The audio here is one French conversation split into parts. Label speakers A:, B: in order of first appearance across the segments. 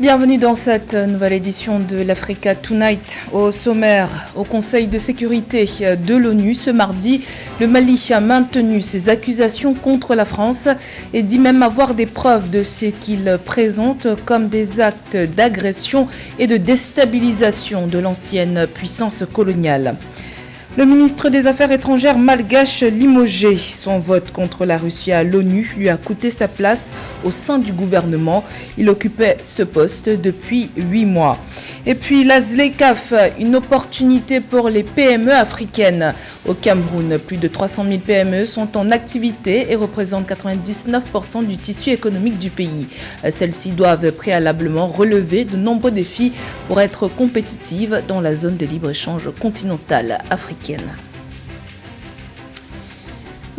A: Bienvenue dans cette nouvelle édition de l'Africa Tonight. Au sommaire, au Conseil de sécurité de l'ONU, ce mardi, le Mali a maintenu ses accusations contre la France et dit même avoir des preuves de ce qu'il présente comme des actes d'agression et de déstabilisation de l'ancienne puissance coloniale. Le ministre des Affaires étrangères malgache limogé. Son vote contre la Russie à l'ONU lui a coûté sa place au sein du gouvernement. Il occupait ce poste depuis huit mois. Et puis la ZLECAF, une opportunité pour les PME africaines. Au Cameroun, plus de 300 000 PME sont en activité et représentent 99% du tissu économique du pays. Celles-ci doivent préalablement relever de nombreux défis pour être compétitives dans la zone de libre-échange continentale africaine. qui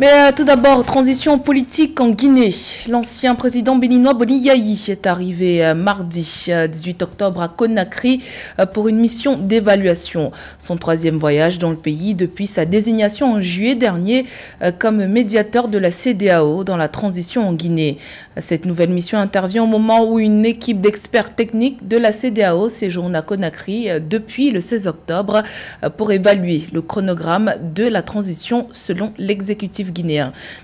A: Mais euh, tout d'abord, transition politique en Guinée. L'ancien président béninois Boni Yayi est arrivé euh, mardi 18 euh, octobre à Conakry pour une mission d'évaluation. Son troisième voyage dans le pays depuis sa désignation en juillet dernier comme médiateur de la CDAO dans la transition en Guinée. Cette nouvelle mission intervient au moment où une équipe d'experts techniques de la CDAO séjourne à Conakry depuis le 16 octobre pour évaluer le chronogramme de la transition selon l'exécutif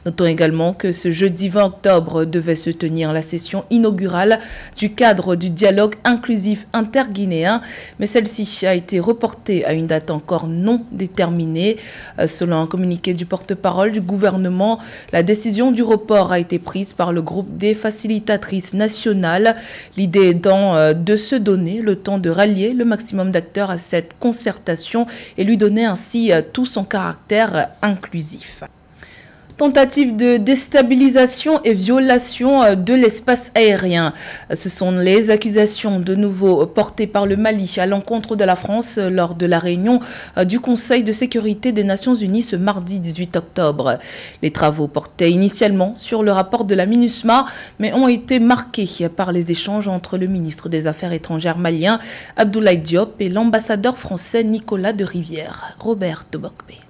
A: Notons également que ce jeudi 20 octobre devait se tenir la session inaugurale du cadre du dialogue inclusif interguinéen, mais celle-ci a été reportée à une date encore non déterminée. Euh, selon un communiqué du porte-parole du gouvernement, la décision du report a été prise par le groupe des facilitatrices nationales, l'idée étant euh, de se donner le temps de rallier le maximum d'acteurs à cette concertation et lui donner ainsi euh, tout son caractère inclusif. Tentative de déstabilisation et violation euh, de l'espace aérien. Ce sont les accusations de nouveau portées par le Mali à l'encontre de la France lors de la réunion euh, du Conseil de sécurité des Nations Unies ce mardi 18 octobre. Les travaux portaient initialement sur le rapport de la MINUSMA, mais ont été marqués par les échanges entre le ministre des Affaires étrangères malien Abdoulaye Diop et l'ambassadeur français Nicolas de Rivière, Robert Tobokbe.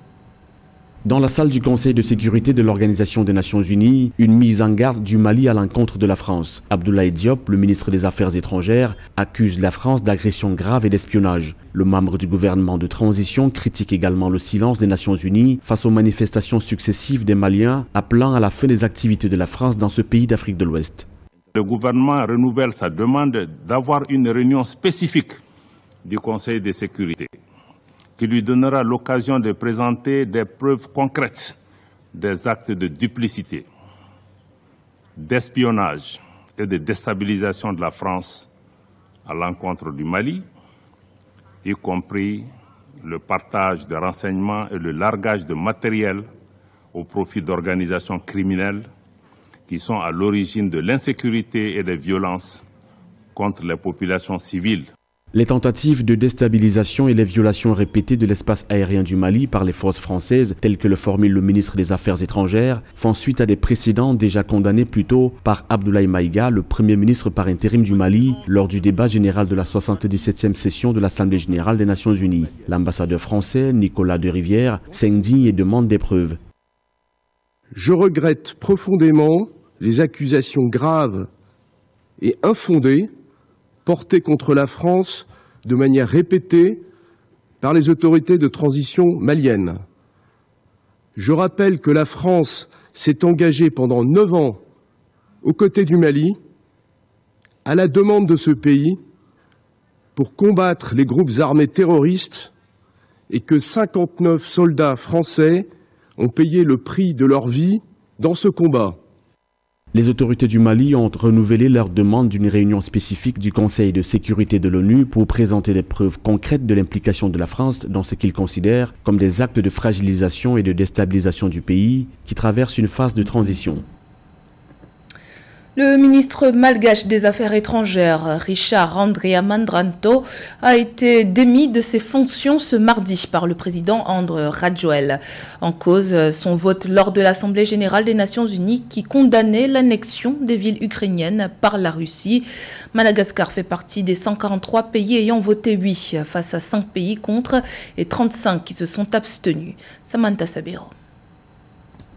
B: Dans la salle du Conseil de sécurité de l'Organisation des Nations Unies, une mise en garde du Mali à l'encontre de la France. Abdoulaye Diop, le ministre des Affaires étrangères, accuse la France d'agression grave et d'espionnage. Le membre du gouvernement de transition critique également le silence des Nations Unies face aux manifestations successives des Maliens appelant à la fin des activités de la France dans ce pays d'Afrique de l'Ouest.
C: Le gouvernement renouvelle sa demande d'avoir une réunion spécifique du Conseil de sécurité qui lui donnera l'occasion de présenter des preuves concrètes des actes de duplicité, d'espionnage et de déstabilisation de la France à l'encontre du Mali, y compris le partage de renseignements et le largage de matériel au profit d'organisations criminelles qui sont à l'origine de l'insécurité et des violences contre les populations civiles.
B: Les tentatives de déstabilisation et les violations répétées de l'espace aérien du Mali par les forces françaises, telles que le formule le ministre des Affaires étrangères, font suite à des précédents déjà condamnés plus tôt par Abdoulaye Maïga, le premier ministre par intérim du Mali, lors du débat général de la 77e session de l'Assemblée générale des Nations unies. L'ambassadeur français, Nicolas de Rivière, s'indigne et demande des preuves.
D: Je regrette profondément les accusations graves et infondées portée contre la France de manière répétée par les autorités de transition maliennes. Je rappelle que la France s'est engagée pendant neuf ans aux côtés du Mali, à la demande de ce pays, pour combattre les groupes armés terroristes et que 59 soldats français ont payé le prix de leur vie dans ce combat.
B: Les autorités du Mali ont renouvelé leur demande d'une réunion spécifique du Conseil de sécurité de l'ONU pour présenter des preuves concrètes de l'implication de la France dans ce qu'ils considèrent comme des actes de fragilisation et de déstabilisation du pays qui traverse une phase de transition.
A: Le ministre malgache des Affaires étrangères, Richard Andrea Mandranto, a été démis de ses fonctions ce mardi par le président André Rajoel. En cause, son vote lors de l'Assemblée générale des Nations unies qui condamnait l'annexion des villes ukrainiennes par la Russie. Madagascar fait partie des 143 pays ayant voté oui, face à 5 pays contre et 35 qui se sont abstenus. Samantha Sabiro.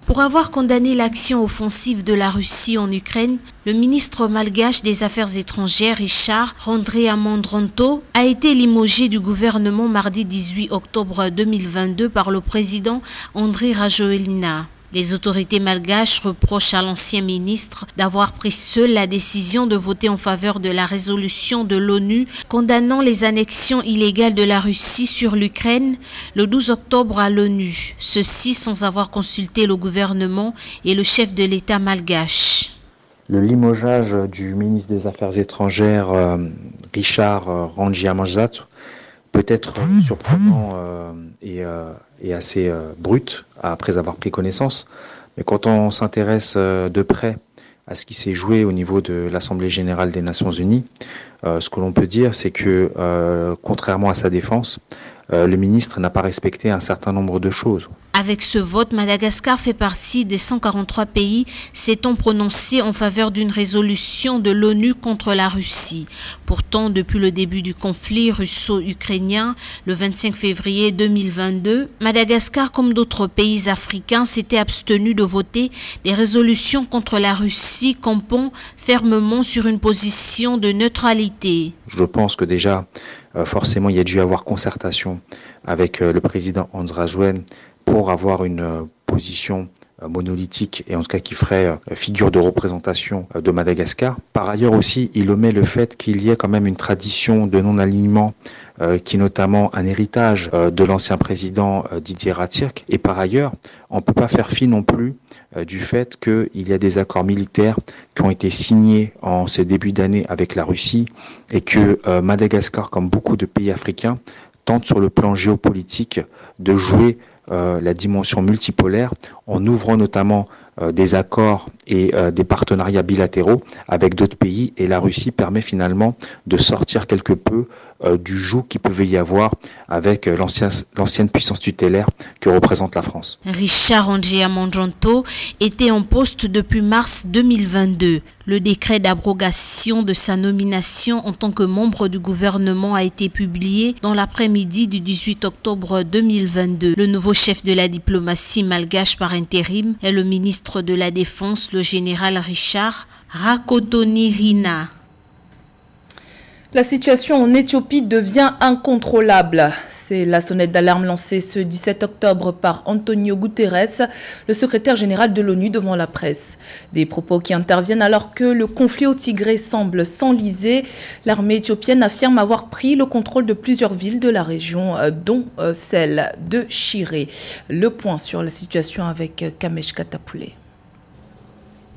E: Pour avoir condamné l'action offensive de la Russie en Ukraine, le ministre malgache des Affaires étrangères Richard Rondré Amandronto a été limogé du gouvernement mardi 18 octobre 2022 par le président André Rajoelina. Les autorités malgaches reprochent à l'ancien ministre d'avoir pris seul la décision de voter en faveur de la résolution de l'ONU condamnant les annexions illégales de la Russie sur l'Ukraine le 12 octobre à l'ONU, ceci sans avoir consulté le gouvernement et le chef de l'État malgache.
F: Le limogeage du ministre des Affaires étrangères euh, Richard euh, Rangiamanjat peut être surprenant euh, et, et, assez brut après avoir pris connaissance. Mais quand on s'intéresse euh, de près à ce qui s'est joué au niveau de l'Assemblée générale des Nations unies, euh, ce que l'on peut dire, c'est que euh, contrairement à sa défense, euh, le ministre n'a pas respecté un certain nombre de choses.
E: Avec ce vote, Madagascar fait partie des 143 pays s'étant prononcés en faveur d'une résolution de l'ONU contre la Russie. Pourtant, depuis le début du conflit russo-ukrainien, le 25 février 2022, Madagascar, comme d'autres pays africains, s'était abstenu de voter des résolutions contre la Russie campant fermement sur une position de neutralité.
F: Je pense que déjà, euh, forcément, il y a dû avoir concertation avec euh, le président Hans Rajwen pour avoir une euh, position monolithique et en tout cas qui ferait figure de représentation de Madagascar. Par ailleurs aussi, il omet le fait qu'il y ait quand même une tradition de non-alignement euh, qui est notamment un héritage euh, de l'ancien président euh, Didier Ratsirk. Et par ailleurs, on ne peut pas faire fi non plus du fait qu'il y a des accords militaires qui ont été signés en ce début d'année avec la Russie et que Madagascar, comme beaucoup de pays africains, tente sur le plan géopolitique de jouer la dimension multipolaire en ouvrant notamment des accords et des partenariats bilatéraux avec d'autres pays. Et la Russie permet finalement de sortir quelque peu euh, du joug qui pouvait y avoir avec euh, l'ancienne puissance tutélaire que représente la France.
E: Richard Angea Mondronto était en poste depuis mars 2022. Le décret d'abrogation de sa nomination en tant que membre du gouvernement a été publié dans l'après-midi du 18 octobre 2022. Le nouveau chef de la diplomatie malgache par intérim est le ministre de la Défense, le général Richard Rakotonirina.
A: La situation en Éthiopie devient incontrôlable. C'est la sonnette d'alarme lancée ce 17 octobre par Antonio Guterres, le secrétaire général de l'ONU devant la presse. Des propos qui interviennent alors que le conflit au Tigré semble s'enliser. L'armée éthiopienne affirme avoir pris le contrôle de plusieurs villes de la région, euh, dont euh, celle de Chiré. Le point sur la situation avec Kamesh Katapoulé.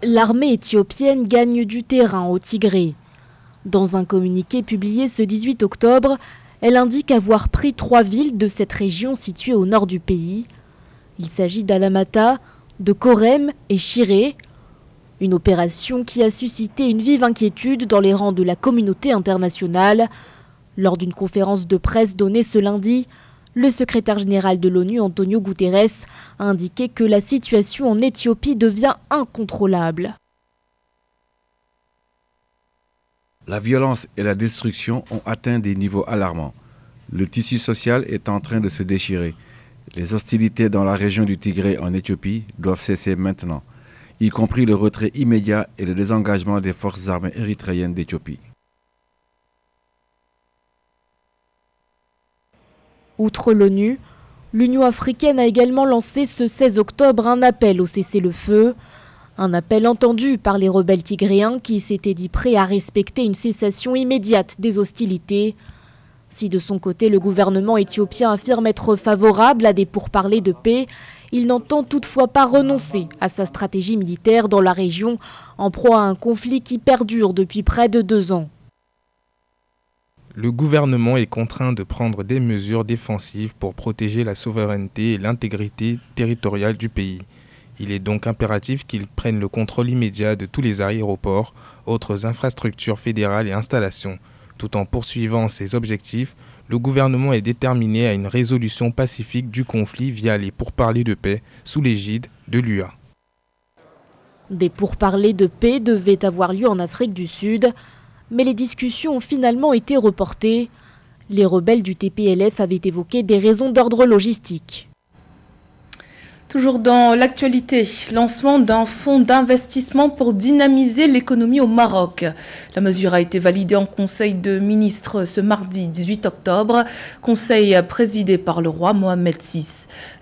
G: L'armée éthiopienne gagne du terrain au Tigré. Dans un communiqué publié ce 18 octobre, elle indique avoir pris trois villes de cette région située au nord du pays. Il s'agit d'Alamata, de Korem et Chiré, une opération qui a suscité une vive inquiétude dans les rangs de la communauté internationale. Lors d'une conférence de presse donnée ce lundi, le secrétaire général de l'ONU, Antonio Guterres, a indiqué que la situation en Éthiopie devient incontrôlable.
H: La violence et la destruction ont atteint des niveaux alarmants. Le tissu social est en train de se déchirer. Les hostilités dans la région du Tigré en Éthiopie doivent cesser maintenant, y compris le retrait immédiat et le désengagement des forces armées érythréennes d'Éthiopie.
G: Outre l'ONU, l'Union africaine a également lancé ce 16 octobre un appel au cessez-le-feu. Un appel entendu par les rebelles tigréens qui s'étaient dit prêts à respecter une cessation immédiate des hostilités. Si de son côté le gouvernement éthiopien affirme être favorable à des pourparlers de paix, il n'entend toutefois pas renoncer à sa stratégie militaire dans la région en proie à un conflit qui perdure depuis près de deux ans.
I: Le gouvernement est contraint de prendre des mesures défensives pour protéger la souveraineté et l'intégrité territoriale du pays. Il est donc impératif qu'ils prennent le contrôle immédiat de tous les aéroports, autres infrastructures fédérales et installations. Tout en poursuivant ces objectifs, le gouvernement est déterminé à une résolution pacifique du conflit via les pourparlers de paix sous l'égide de l'UA.
G: Des pourparlers de paix devaient avoir lieu en Afrique du Sud, mais les discussions ont finalement été reportées. Les rebelles du TPLF avaient évoqué des raisons d'ordre logistique.
A: Toujours dans l'actualité, lancement d'un fonds d'investissement pour dynamiser l'économie au Maroc. La mesure a été validée en Conseil de ministres ce mardi 18 octobre, conseil présidé par le roi Mohamed VI.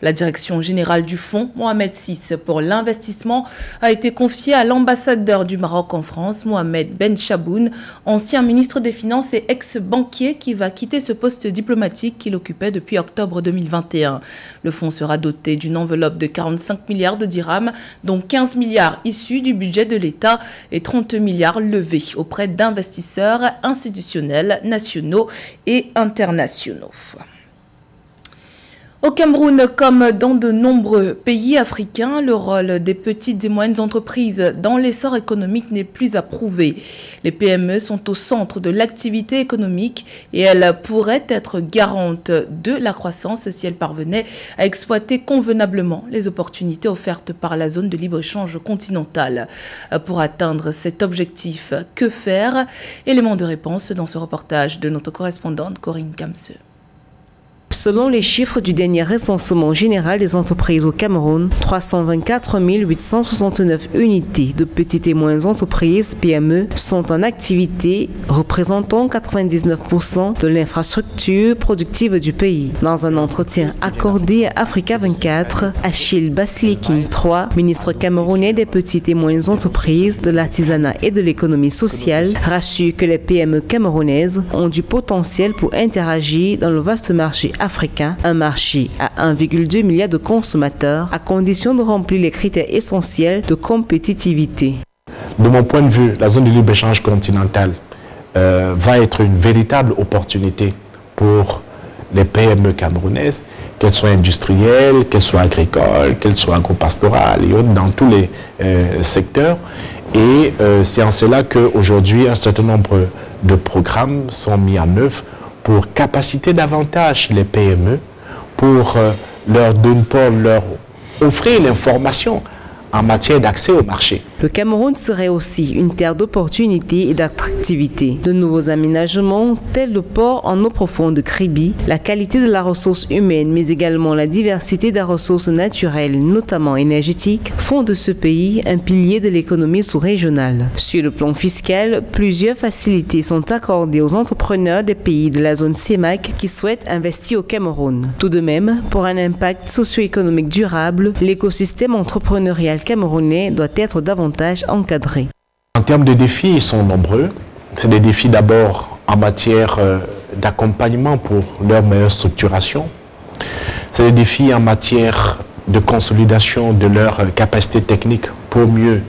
A: La direction générale du fonds Mohamed VI pour l'investissement a été confiée à l'ambassadeur du Maroc en France, Mohamed Ben Chaboun, ancien ministre des Finances et ex-banquier qui va quitter ce poste diplomatique qu'il occupait depuis octobre 2021. Le fonds sera doté d'une enveloppe de 45 milliards de dirhams, dont 15 milliards issus du budget de l'État et 30 milliards levés auprès d'investisseurs institutionnels, nationaux et internationaux. Au Cameroun, comme dans de nombreux pays africains, le rôle des petites et moyennes entreprises dans l'essor économique n'est plus approuvé. Les PME sont au centre de l'activité économique et elles pourraient être garantes de la croissance si elles parvenaient à exploiter convenablement les opportunités offertes par la zone de libre-échange continentale. Pour atteindre cet objectif, que faire? Élément de réponse dans ce reportage de notre correspondante Corinne Kamseux.
J: Selon les chiffres du dernier recensement général des entreprises au Cameroun, 324 869 unités de petites et moyennes entreprises PME sont en activité, représentant 99% de l'infrastructure productive du pays. Dans un entretien accordé à Africa 24, Achille Basilikin III, ministre camerounais des petites et moyennes entreprises, de l'artisanat et de l'économie sociale, rassure que les PME camerounaises ont du potentiel pour interagir dans le vaste marché africain, un marché à 1,2 milliard de consommateurs, à condition de remplir les critères essentiels de compétitivité.
K: De mon point de vue, la zone de libre-échange continentale euh, va être une véritable opportunité pour les PME camerounaises, qu'elles soient industrielles, qu'elles soient agricoles, qu'elles soient agropastorales et autres, dans tous les euh, secteurs. Et euh, c'est en cela qu'aujourd'hui, un certain nombre de programmes sont mis en œuvre pour capaciter davantage les PME, pour euh, leur donner, pour leur offrir l'information en matière d'accès au marché.
J: Le Cameroun serait aussi une terre d'opportunités et d'attractivité. De nouveaux aménagements, tels le port en eau profonde de Kribi, la qualité de la ressource humaine, mais également la diversité des ressources naturelles, notamment énergétiques, font de ce pays un pilier de l'économie sous-régionale. Sur le plan fiscal, plusieurs facilités sont accordées aux entrepreneurs des pays de la zone CEMAC qui souhaitent investir au Cameroun. Tout de même, pour un impact socio-économique durable, l'écosystème entrepreneurial camerounais doit être davantage encadré.
K: En termes de défis, ils sont nombreux. C'est des défis d'abord en matière euh, d'accompagnement pour leur meilleure structuration. C'est des défis en matière de consolidation de leurs euh, capacités techniques pour mieux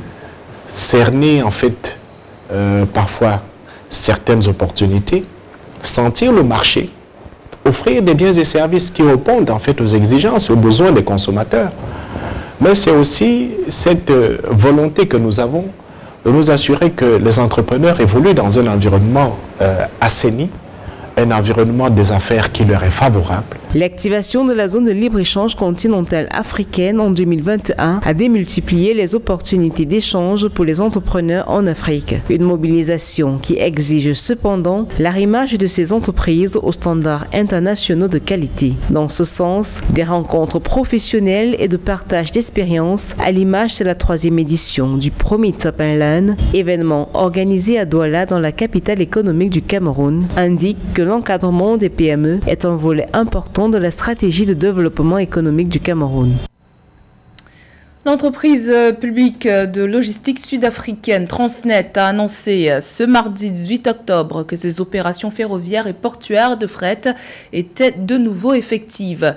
K: cerner en fait euh, parfois certaines opportunités, sentir le marché, offrir des biens et services qui répondent en fait aux exigences, aux besoins des consommateurs. Mais c'est aussi cette euh, volonté que nous avons de nous assurer que les entrepreneurs évoluent dans un environnement euh, assaini, un environnement des affaires qui leur est favorable.
J: L'activation de la zone de libre-échange continentale africaine en 2021 a démultiplié les opportunités d'échange pour les entrepreneurs en Afrique. Une mobilisation qui exige cependant l'arrimage de ces entreprises aux standards internationaux de qualité. Dans ce sens, des rencontres professionnelles et de partage d'expériences à l'image de la troisième édition du Promis Top événement organisé à Douala dans la capitale économique du Cameroun, indiquent que l'encadrement des PME est un volet important de la stratégie de développement économique du Cameroun.
A: L'entreprise publique de logistique sud-africaine Transnet a annoncé ce mardi 18 octobre que ses opérations ferroviaires et portuaires de fret étaient de nouveau effectives.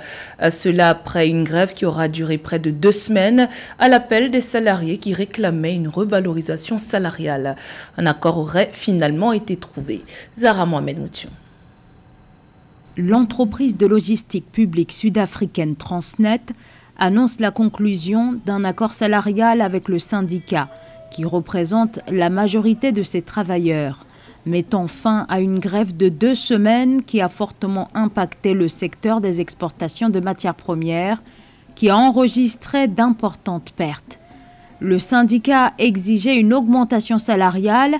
A: Cela après une grève qui aura duré près de deux semaines à l'appel des salariés qui réclamaient une revalorisation salariale. Un accord aurait finalement été trouvé. Zara Mohamed Moution
L: l'entreprise de logistique publique sud-africaine Transnet annonce la conclusion d'un accord salarial avec le syndicat, qui représente la majorité de ses travailleurs, mettant fin à une grève de deux semaines qui a fortement impacté le secteur des exportations de matières premières, qui a enregistré d'importantes pertes. Le syndicat exigeait une augmentation salariale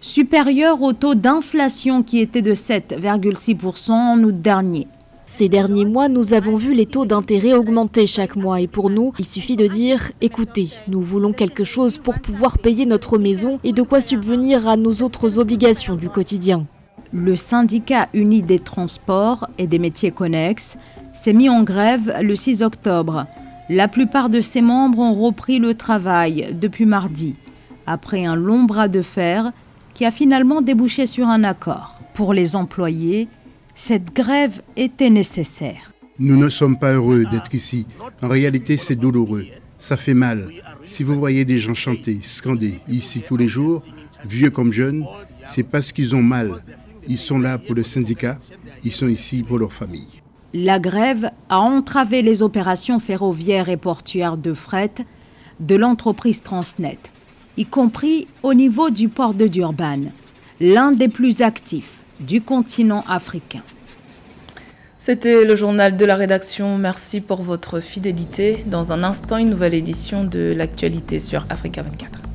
L: supérieur au taux d'inflation qui était de 7,6% en août dernier.
M: Ces derniers mois, nous avons vu les taux d'intérêt augmenter chaque mois et pour nous, il suffit de dire « écoutez, nous voulons quelque chose pour pouvoir payer notre maison et de quoi subvenir à nos autres obligations du quotidien ».
L: Le syndicat uni des transports et des métiers connexes s'est mis en grève le 6 octobre. La plupart de ses membres ont repris le travail depuis mardi, après un long bras de fer qui a finalement débouché sur un accord. Pour les employés, cette grève était nécessaire.
N: Nous ne sommes pas heureux d'être ici. En réalité, c'est douloureux. Ça fait mal. Si vous voyez des gens chanter, scander ici tous les jours, vieux comme jeunes, c'est parce qu'ils ont mal. Ils sont là pour le syndicat, ils sont ici pour leur famille.
L: La grève a entravé les opérations ferroviaires et portuaires de fret de l'entreprise Transnet, y compris au niveau du port de Durban, l'un des plus actifs du continent africain.
A: C'était le journal de la rédaction. Merci pour votre fidélité. Dans un instant, une nouvelle édition de l'actualité sur Africa 24.